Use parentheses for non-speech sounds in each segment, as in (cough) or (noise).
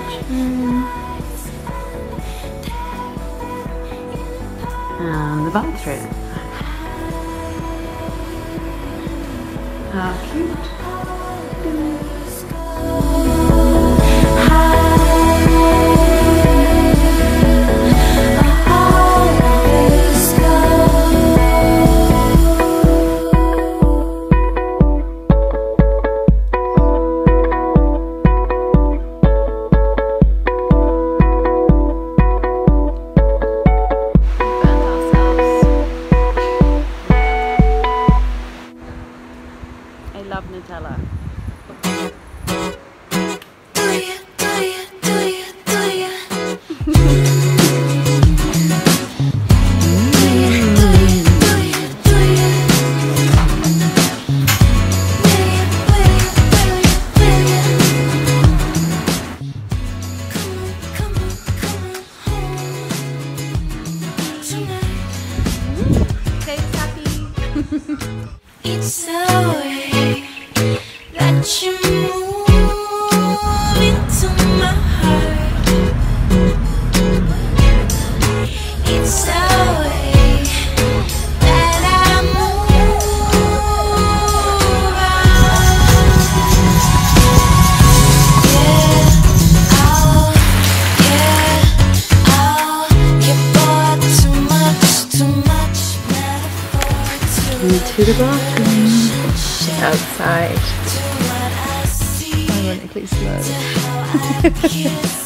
kitchen. And the bathroom. How cute. to the bathroom. Outside. Ironically slow. (laughs)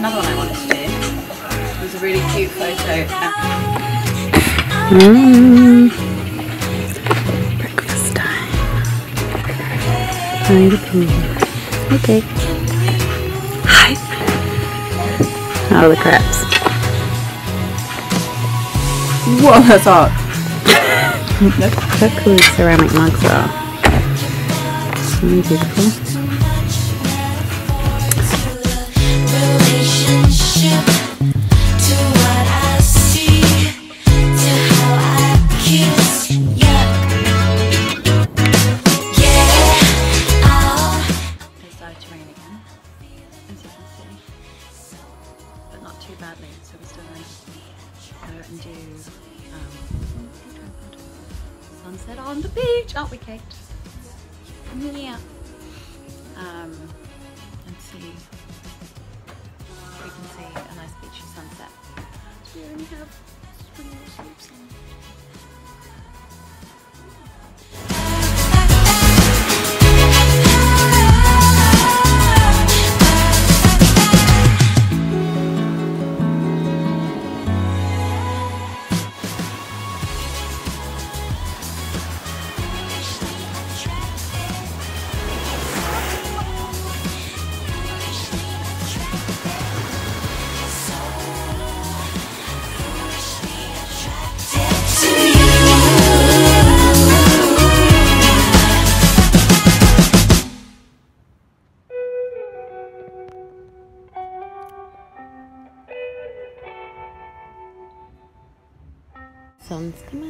another one I wanted to do. It was a really cute photo. Mm. Breakfast time. By the pool. Okay. Hi. Oh, the craps. Whoa, that's hot. (laughs) Look, how cool the ceramic mugs are. Really beautiful. start with Yeah. Um, and see. We can see a nice beachy sunset. We only have three more sleeps. Sun's come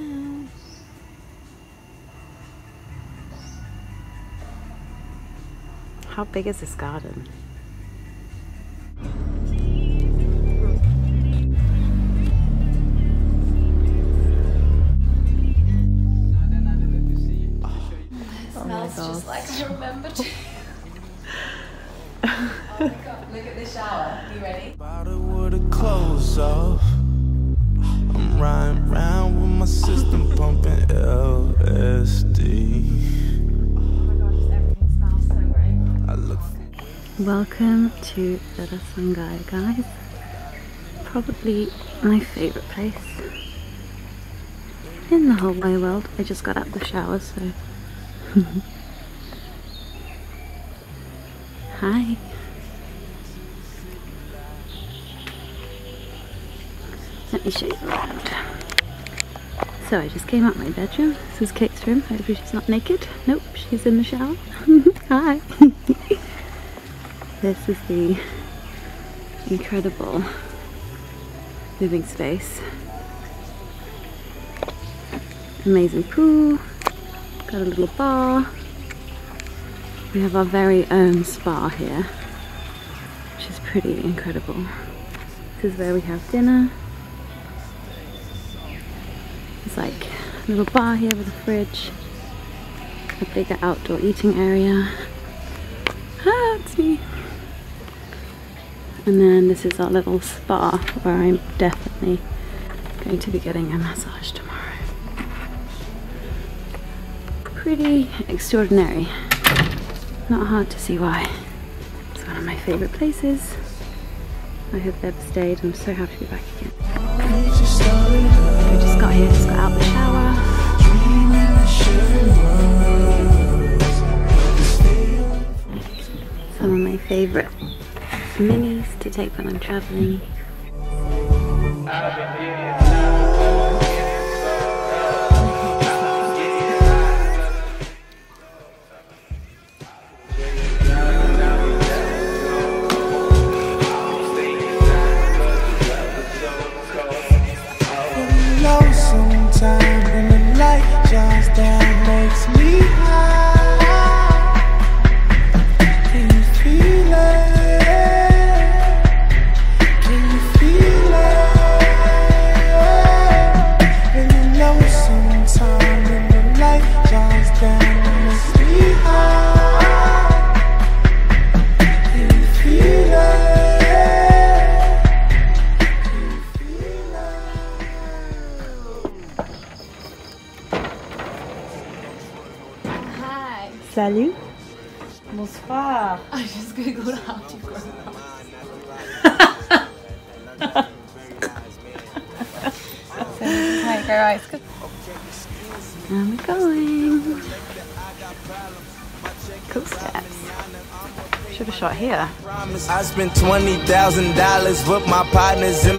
out. How big is this garden? Welcome to Villa Sungai, guys. Probably my favourite place in the whole wide world. I just got out of the shower, so. (laughs) Hi. Let me show you around. So I just came out my bedroom. This is Kate's room. Hopefully she's not naked. Nope, she's in the shower. (laughs) Hi. (laughs) This is the incredible living space. Amazing pool, got a little bar. We have our very own spa here, which is pretty incredible. This is where we have dinner. It's like a little bar here with a fridge, a bigger outdoor eating area. Ah, it's me. And then this is our little spa where I'm definitely going to be getting a massage tomorrow. Pretty extraordinary. Not hard to see why. It's one of my favourite places. I have ever stayed. I'm so happy to be back again. We just got here, just got out the shower. Some of my favourite minis to take when I'm travelling. Salut. Bonsoir. (laughs) I just googled how to grow up. so this is how you grow. Good. And we're going. Cool steps. Should have shot here. I spent twenty thousand dollars with my partners in